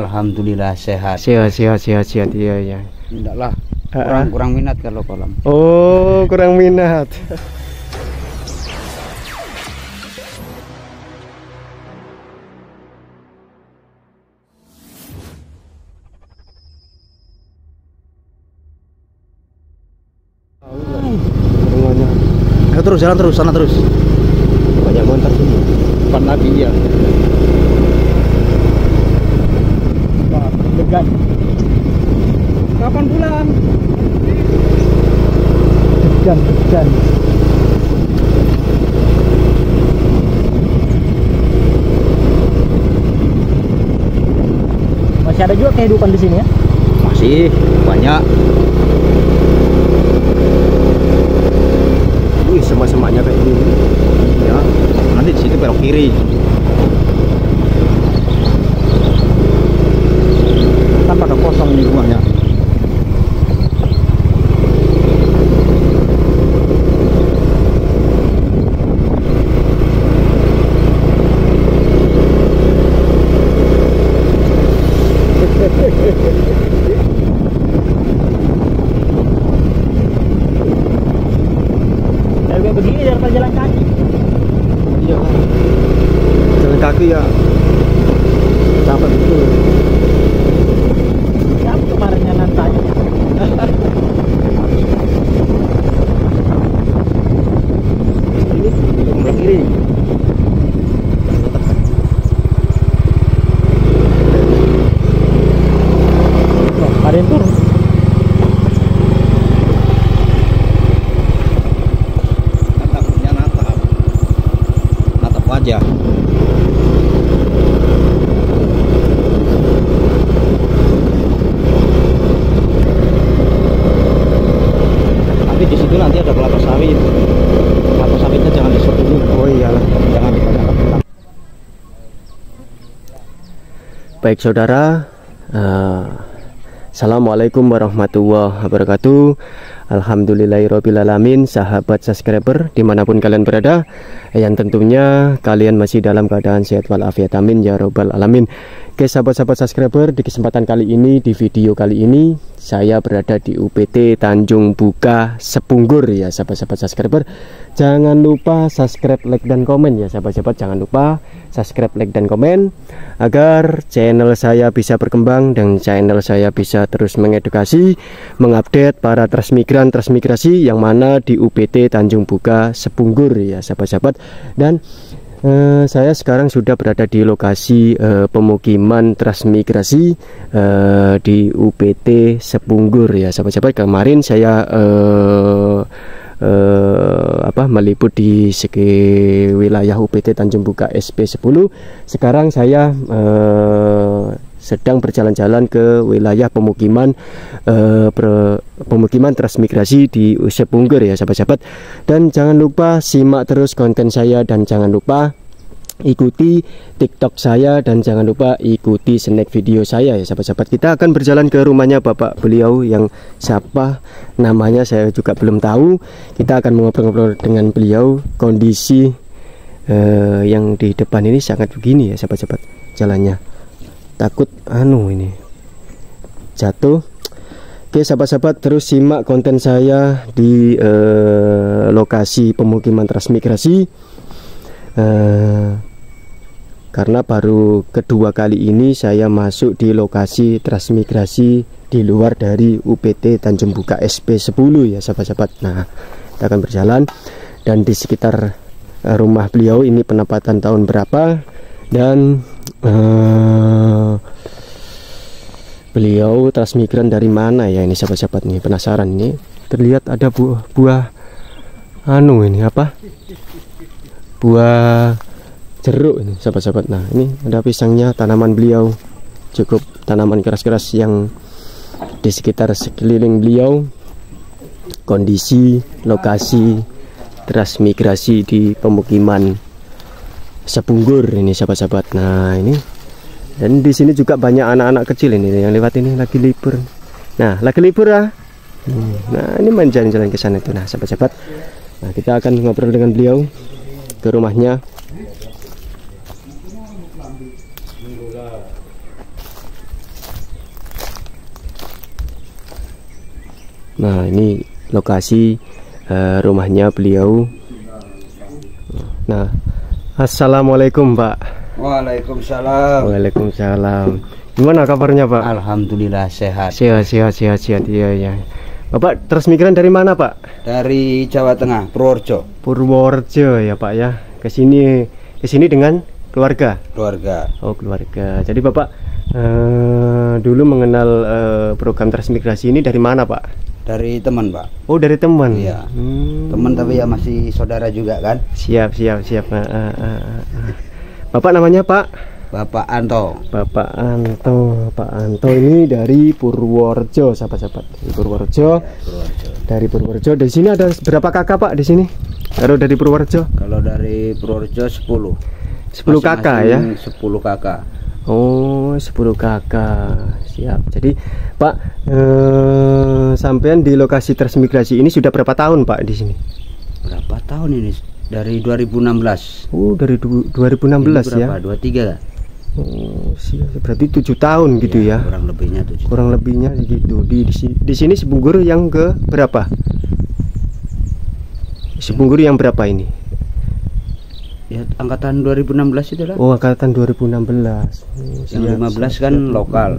Alhamdulillah sehat. Sehat, sehat, sehat, sehat. Iya, iya. Enggak lah. Ah, ah. Kurang, kurang minat kalau kolam. Oh, kurang minat. Ayo terus jalan terus sana terus. Banyak montar sini. Depan lagi ya. Degan. Kapan pulang? Degan, degan. Masih ada juga kehidupan di sini ya? Masih banyak. Wih, semak-semaknya kayak gini. Ya. Nanti di situ belok kiri. Kan pada kosong nih rumahnya. Kayak begini daripada jalan kaki. Iya. Kaki ya. Betul. Siapa kemarin yang nantanya? Belok kiri. Ada yang turun. Takutnya natap. Natap aja. Tapi di situ nanti ada kelapa sawit. Kelapa sawitnya jangan disot dulu. Oh iyalah. Jangan dibanyak Baik saudara, eh, Assalamualaikum warahmatullahi wabarakatuh. Alhamdulillahirrabbilalamin Sahabat subscriber di mana pun kalian berada. Yang tentunya kalian masih dalam keadaan sehat walafiat. Amin ya robbal alamin. Oke sahabat-sahabat subscriber di kesempatan kali ini di video kali ini Saya berada di UPT Tanjung Buka Sepunggur ya sahabat-sahabat subscriber. Jangan lupa subscribe, like, dan komen ya sahabat-sahabat. Jangan lupa subscribe, like, dan komen Agar channel saya bisa berkembang dan channel saya bisa terus mengedukasi Mengupdate para transmigran, transmigrasi yang mana di UPT Tanjung Buka Sepunggur ya sahabat-sahabat. Dan Eh, saya sekarang sudah berada di lokasi eh, pemukiman transmigrasi eh, di UPT Sepunggur ya sahabat-sahabat. Kemarin saya eh, eh, apa meliput di segi wilayah UPT Tanjung Buka SP10 sekarang saya eh, sedang berjalan-jalan ke wilayah pemukiman eh, per- pemukiman transmigrasi di Sepunggur ya sahabat-sahabat. Dan jangan lupa simak terus konten saya dan jangan lupa ikuti TikTok saya dan jangan lupa ikuti snack video saya ya sahabat-sahabat. Kita akan berjalan ke rumahnya bapak beliau yang siapa namanya saya juga belum tahu. Kita akan mengobrol-ngobrol dengan beliau. Kondisi eh, yang di depan ini sangat begini ya sahabat-sahabat. Jalannya takut anu ini jatuh. Oke sahabat-sahabat terus simak konten saya di eh, lokasi pemukiman transmigrasi. Eh, karena baru kedua kali ini saya masuk di lokasi transmigrasi di luar dari UPT Tanjung Buka SP10 ya sahabat-sahabat. Nah kita akan berjalan. Dan di sekitar eh, rumah beliau ini penempatan tahun berapa? Dan eh, beliau transmigran dari mana ya ini sahabat-sahabat? Nih penasaran ini. Terlihat ada buah buah anu ini apa? Buah jeruk ini sahabat-sahabat. Nah ini ada pisangnya tanaman beliau. Cukup tanaman keras-keras yang di sekitar sekeliling beliau. Kondisi lokasi transmigrasi di pemukiman Sepunggur ini sahabat-sahabat. Nah ini. Dan di sini juga banyak anak-anak kecil ini yang lewat ini lagi libur. Nah lagi libur ah. Hmm, nah ini main jalan-jalan ke sana itu nah sahabat-sahabat. Nah kita akan ngobrol dengan beliau ke rumahnya Nah, ini lokasi eh, rumahnya beliau. Nah, Assalamualaikum, Pak. Waalaikumsalam. Waalaikumsalam. Gimana kabarnya, Pak? Alhamdulillah sehat. Sehat, sehat, sehat, sehat. Iya, iya. Bapak transmigran dari mana, Pak? Dari Jawa Tengah, Purworejo, Purworejo ya, Pak ya. Ke sini ke sini dengan keluarga. keluarga. Oh, keluarga. Jadi, Bapak eh, dulu mengenal eh, program transmigrasi ini dari mana, Pak? Dari teman, Pak. Oh, dari teman. Iya. Hmm. Teman tapi ya masih saudara juga kan? Siap, siap, siap. Ah, ah, ah. Bapak namanya Pak? Bapak Anto. Bapak Anto. Pak Anto ini dari Purworejo, sahabat-sahabat. Dari Purworejo. Purworejo. Dari Purworejo. Di sini ada berapa kakak Pak di sini? Kalau dari Purworejo? Kalau dari Purworejo 10. 10 kakak ya. 10 kakak. Oh, 10 kakak. Siap. Jadi, Pak, eh, sampean di lokasi transmigrasi ini sudah berapa tahun, Pak, di sini? Berapa tahun ini? Dari 2016. Oh, dari du- 2016 Ini ya. berapa? 23 kan? Oh, siap. Berarti 7 tahun gitu ya. Kurang lebihnya 7. Kurang lebihnya gitu. Di di, di sini Sebunggur yang ke berapa? Sebunggur yang berapa ini? Ya, angkatan 2016 itu lah. Oh, angkatan 2016. Oh, Yang siap, 15 siap. kan lokal.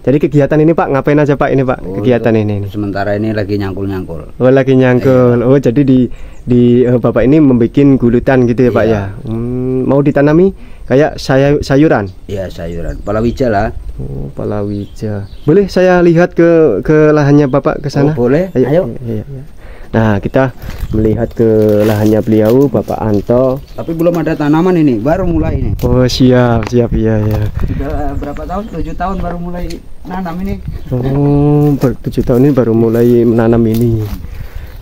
Jadi kegiatan ini Pak ngapain aja Pak ini Pak? Oh, kegiatan ini ini. Sementara ini lagi nyangkul-nyangkul. Oh lagi nyangkul. Oh jadi di di eh, bapak ini membuat gulutan gitu ya pak Iya. ya. Hmm, mau ditanami kayak saya sayuran. Ya sayuran. Palawija lah. Oh palawija. Boleh saya lihat ke ke lahannya bapak ke sana? Oh, boleh. Ayo. Ayo. Iya, iya. Nah kita melihat ke lahannya beliau bapak Anto. Tapi belum ada tanaman ini, baru mulai ini. Oh siap siap iya ya. Sudah berapa tahun? 7 tahun baru mulai nanam ini. Oh ber- tujuh tahun ini baru mulai menanam ini.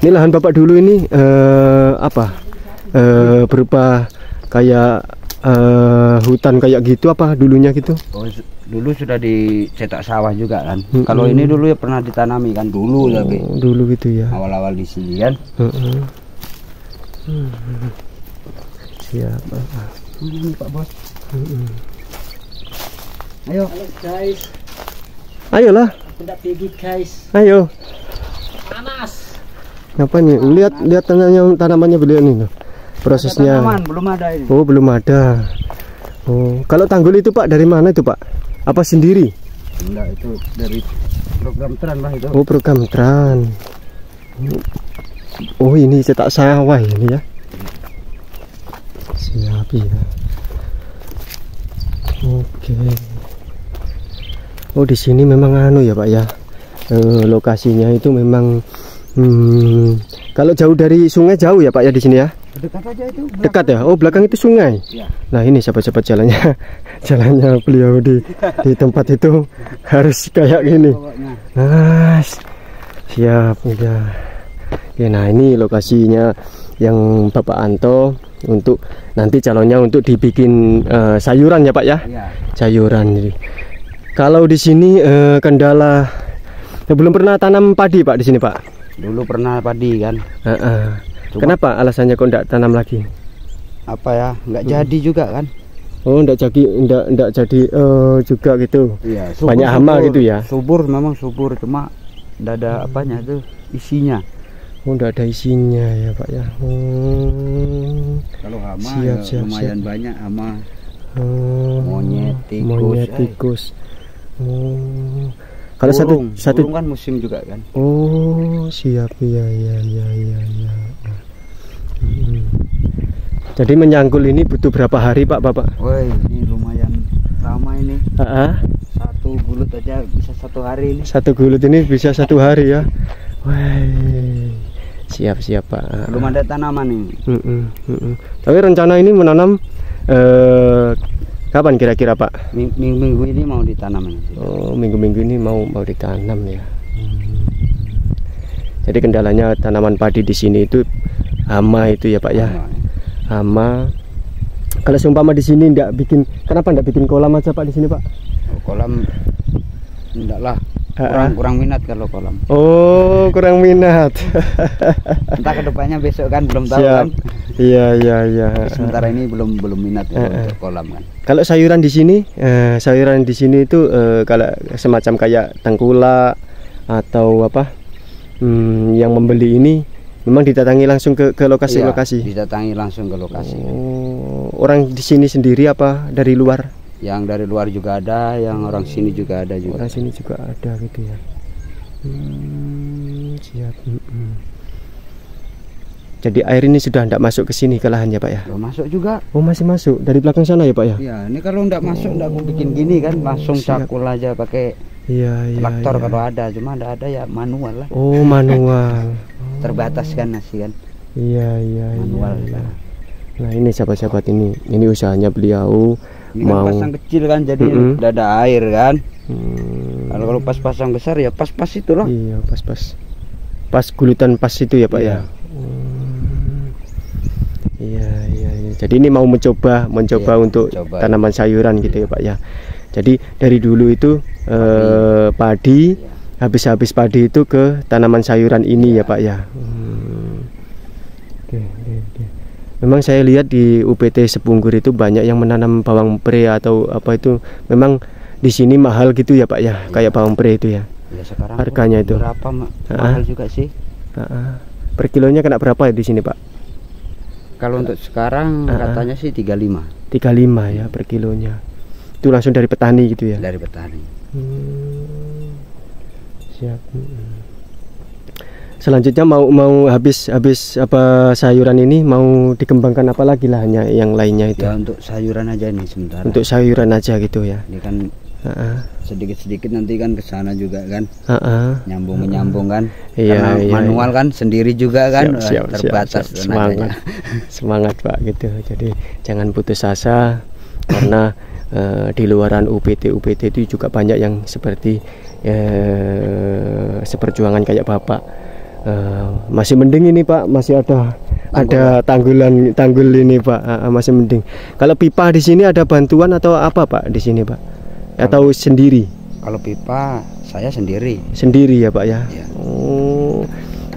Ini lahan bapak dulu ini eh, apa? Eh, berupa kayak eh, hutan kayak gitu apa dulunya gitu? Oh, dulu sudah dicetak sawah juga kan. Mm-mm. Kalau ini dulu ya pernah ditanami kan dulu tapi Oh, dulu gitu ya. awal-awal di sini kan. Heeh. Hmm. Siap. ah. Ini Pak Bos. Mm-mm. Ayo. guys, Ayolah, udah pergi guys. ayo. Panas. Ngapain nih? Lihat lihat tanamannya tanamannya beliau nih. Prosesnya. Tanaman belum ada ini. Oh, belum ada. Oh, kalau tanggul itu Pak dari mana itu Pak? Apa sendiri? Enggak itu dari program tren lah itu. Oh, program Tran. Oh, ini cetak sawah ini ya. Siap ya. Oke. Oh, di sini memang anu ya, Pak ya. Eh, lokasinya itu memang hmm, kalau jauh dari sungai jauh ya, Pak ya di sini ya. Dekat aja itu. Dekat ya. Oh, belakang itu sungai. Ya. Nah, ini sahabat-sahabat jalannya. jalannya beliau di di tempat itu harus kayak gini. Mas, siap ya. Ya, nah ini lokasinya yang Bapak Anto untuk nanti calonnya untuk dibikin eh, sayuran ya Pak ya, Ya. sayuran. Jadi, kalau di sini eh, kendala ya, belum pernah tanam padi Pak di sini Pak. Dulu pernah padi kan. Heeh. Cuma- Kenapa alasannya kok enggak tanam lagi? Apa ya? Enggak jadi juga kan. Oh, enggak jadi enggak enggak jadi eh, juga gitu. Iya, Banyak hama gitu ya? Subur memang subur cuma enggak ada apanya tuh isinya. Oh, enggak ada isinya ya Pak ya. Hmm. Kalau hama Siap, ya siap, lumayan banyak hama. Oh, Monyet, tikus, monyet, eh. tikus. Oh. Kalau satu Burung, satu burung kan musim juga kan. Oh, siap ya ya ya ya ya. Jadi menyangkul ini butuh berapa hari Pak Bapak? Woi, ini lumayan lama ini. Ah, ah. Satu bulut aja bisa satu hari ini. satu gulut ini bisa satu hari ya. Wah, siap siap Pak. Belum ada tanaman ini. Mm-mm, mm-mm. Tapi rencana ini menanam eh, kapan kira-kira Pak? Ming- Minggu, minggu ini mau ditanam ini. Oh, minggu-minggu ini mau mau ditanam ya. Hmm. Jadi kendalanya tanaman padi di sini itu hama itu ya Pak ya. Hama. Kalau seumpama di sini enggak bikin kenapa enggak bikin kolam aja Pak di sini Pak? Oh, kolam enggak lah. Ah, ah. Kurang, kurang minat kalau kolam. Oh, kurang minat. Entah ke depannya besok kan belum tahu Siap. kan. Iya iya iya. Sementara ini belum belum minat ya, untuk kolam kan. Kalau sayuran di sini, eh, sayuran di sini itu eh, kalau semacam kayak tengkulak atau apa? Hmm, yang membeli ini memang didatangi langsung ke ke Iya, lokasi-lokasi. didatangi langsung ke lokasi. Oh, orang di sini sendiri apa dari luar? Yang dari luar juga ada, yang orang sini juga ada juga. Orang sini juga ada gitu ya. Hmm, siap. mm-mm. Jadi air ini sudah tidak masuk ke sini ke lahannya Pak ya? Loh, masuk juga. Oh masih masuk dari belakang sana ya Pak ya? Ya, ini kalau ndak masuk ndak aku bikin gini kan, langsung siap. cakul aja pakai Iya iya. traktor iya. kalau ada, cuma ndak ada ya manual lah. Oh manual. Terbatas kan nasi kan. Iya iya Manual iya. iya. Nah ini sahabat-sahabat ini, ini usahanya beliau Ini kan mau. pasang kecil kan, jadi Mm-mm. ndak ada air kan. Hmm, Kalau kalau pas pasang besar ya pas-pas itu loh. Iya pas-pas. Pas gulutan pas itu ya Pak Iya. ya. Hmm. Iya iya iya. Jadi ini mau mencoba mencoba Iya, untuk coba. tanaman sayuran gitu ya Pak ya. Jadi dari dulu itu eh, padi, habis-habis padi itu ke tanaman sayuran ini ya Pak ya. Hmm. Oke, oke, oke. Memang saya lihat di UPT Sepunggur itu banyak yang menanam bawang pre atau apa itu memang di sini mahal gitu ya Pak ya, kayak bawang pre itu ya. Ya sekarang Harganya itu. berapa Ma- Ah. mahal juga sih. Per kilonya kena berapa ya di sini Pak? Kalau untuk sekarang ah. katanya sih 35 35 ya per kilonya. Itu langsung dari petani gitu ya. dari petani. Hmm, siap. Selanjutnya mau mau habis habis apa sayuran ini mau dikembangkan apa lagi lah hanya yang lainnya itu. Ya untuk sayuran aja nih sementara. Untuk sayuran aja gitu ya. ini kan Ah, ah, sedikit-sedikit nanti kan ke sana juga kan ah. nyambung menyambung kan. Iya, Karena iya, manual kan sendiri juga kan Siap, siap, siap, terbatas siap. tenaganya. semangat semangat pak gitu jadi jangan putus asa karena eh, di luaran UPT UPT itu juga banyak yang seperti eh, seperjuangan kayak bapak. Eh, masih mending ini pak. Masih ada ada tanggulan tanggul ini pak. Ah, masih mending. Kalau pipa di sini ada bantuan atau apa pak di sini pak? Atau sendiri? Kalau pipa saya sendiri. sendiri ya pak ya? Iya. oh.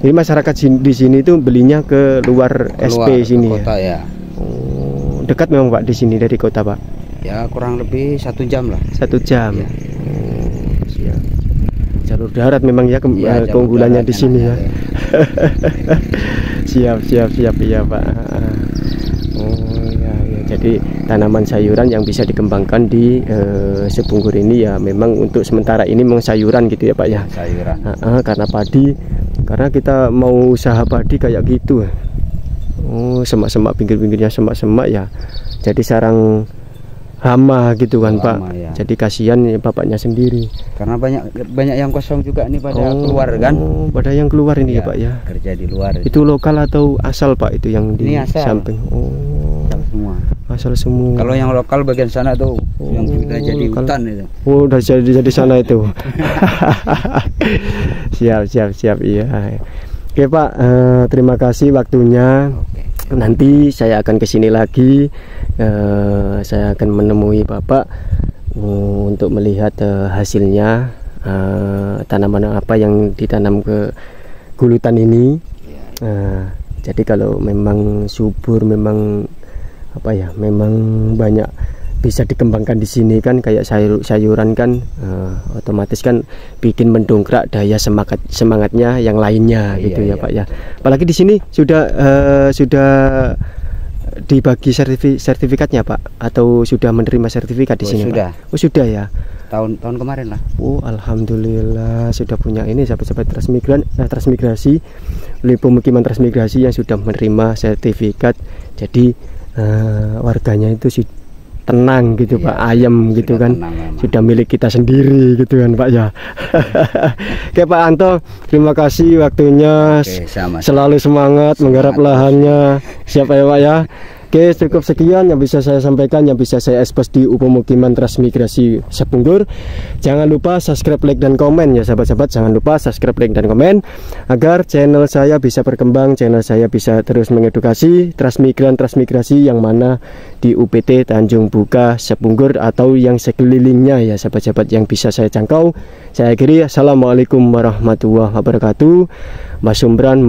Jadi masyarakat di sini tuh belinya ke luar Keluar SP ke sini ya? kota ya. Oh, dekat memang pak di sini dari kota pak Ya kurang lebih satu jam lah. satu jam. Siap. jalur darat memang ya ke- Iya, eh, keunggulannya di sini ya. enaknya siap siap siap iya pak. Oh ya, ya. jadi tanaman sayuran yang bisa dikembangkan di eh, Sepunggur ini ya memang untuk sementara ini memang sayuran gitu ya pak ya? Sayuran. Ah, ah, karena padi karena kita mau usaha padi kayak gitu. Oh semak-semak pinggir-pinggirnya semak-semak ya. Jadi sarang hama gitu kan Hama, pak ya. jadi kasihan ya bapaknya sendiri Karena banyak banyak yang kosong juga nih pada Oh, keluar kan. pada yang keluar ini ya, Ya, pak ya Kerja di luar itu lokal atau asal pak itu yang di Ini asal. samping oh semua. asal semua Kalau yang lokal bagian sana tuh yang Oh, sudah jadi kalau- hutan itu. Oh, udah jadi jadi sana itu. siap, siap, siap. Iya. Oke, Pak. eh, terima kasih waktunya. Nanti saya akan ke sini lagi. Eh, saya akan menemui Bapak eh, untuk melihat eh, hasilnya eh, tanaman apa yang ditanam ke gulutan ini. Eh, jadi kalau memang subur, memang apa ya, memang banyak bisa dikembangkan di sini kan kayak sayur sayuran kan eh, otomatis kan bikin mendongkrak daya semangat semangatnya yang lainnya Iya, gitu ya iya, Pak ya. Apalagi di sini sudah eh, sudah dibagi sertifi- sertifikatnya Pak atau sudah menerima sertifikat di Oh, sini sudah. Pak? Oh sudah ya. Tahun tahun kemarin lah. Oh alhamdulillah sudah punya ini sahabat-sahabat transmigran eh, transmigrasi pemukiman transmigrasi yang sudah menerima sertifikat jadi eh, warganya itu tenang gitu Iya, Pak. Ayam gitu kan. tenang memang. sudah milik kita sendiri gitu kan Pak ya. Oke Pak Anto terima kasih waktunya. Oke, sama. selalu semangat menggarap lahannya. Siapa ya Pak ya Oke cukup sekian yang bisa saya sampaikan yang bisa saya ekspos di pemukiman transmigrasi Sepunggur. Jangan lupa subscribe like dan komen ya sahabat-sahabat. Jangan lupa subscribe like dan komen agar channel saya bisa berkembang channel saya bisa terus mengedukasi transmigran transmigrasi yang mana di UPT Tanjung Buka Sepunggur atau yang sekelilingnya ya sahabat-sahabat yang bisa saya jangkau. Saya akhiri. Assalamualaikum warahmatullahi wabarakatuh. Mas Sumbran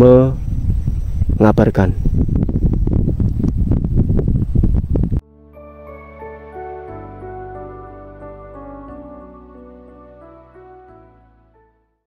mengabarkan